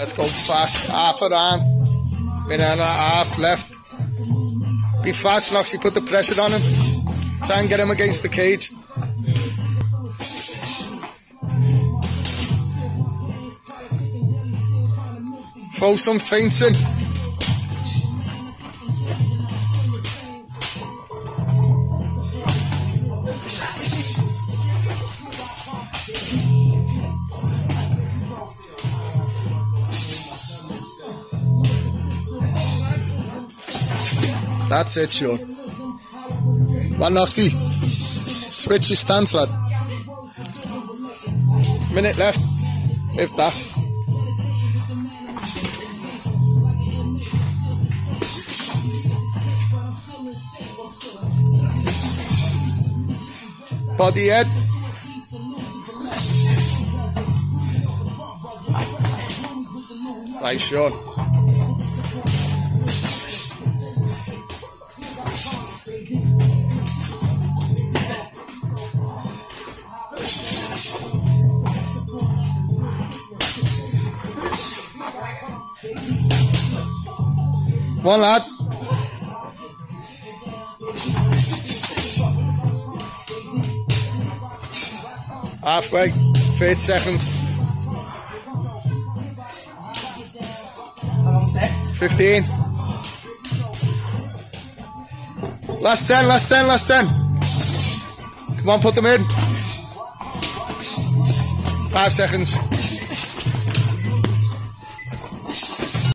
Let's go fast. Half around. Banana, half left. Be fast, Knoxy. Put the pressure on him. Try and get him against the cage. Throw some feints That's it, sure. One Knoxy. Switch your stance, lad. Minute left. If that. Body head. Right, sure. One lad. Halfway, 30 seconds. How long set? 15. Last 10, last 10, last 10. Come on, put them in. Five seconds.